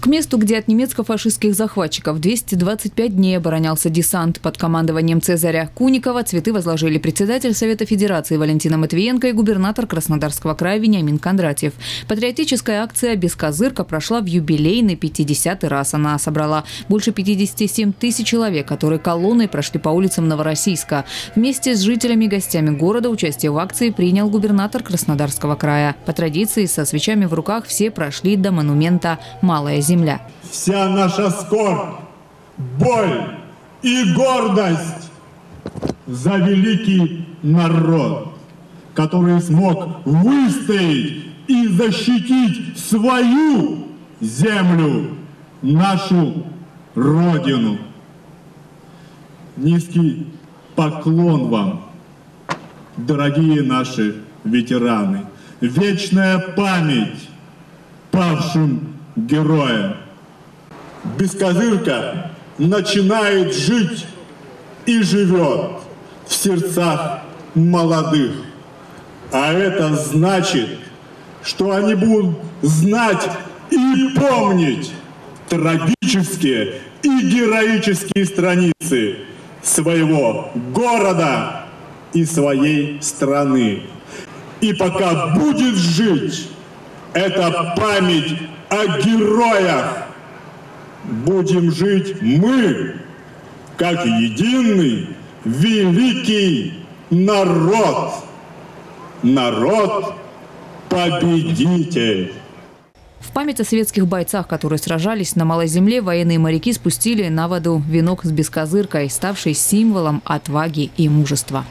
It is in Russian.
К месту, где от немецко-фашистских захватчиков 225 дней оборонялся десант под командованием Цезаря Куникова, цветы возложили председатель Совета Федерации Валентина Матвиенко и губернатор Краснодарского края Вениамин Кондратьев. Патриотическая акция «Бескозырка» прошла в юбилейный 50-й раз. Она собрала больше 57 тысяч человек, которые колонной прошли по улицам Новороссийска. Вместе с жителями и гостями города участие в акции принял губернатор Краснодарского края. По традиции, со свечами в руках все прошли до монумента «Малая земля» земля. Вся наша скорбь, боль и гордость за великий народ, который смог выстоять и защитить свою землю, нашу Родину. Низкий поклон вам, дорогие наши ветераны. Вечная память павшим героя. Бескозырка начинает жить и живет в сердцах молодых. А это значит, что они будут знать и помнить трагические и героические страницы своего города и своей страны. И пока будет жить эта память о героях. Будем жить мы, как единый великий народ. Народ-победитель. В память о советских бойцах, которые сражались на Малой Земле, военные моряки спустили на воду венок с бескозыркой, ставший символом отваги и мужества.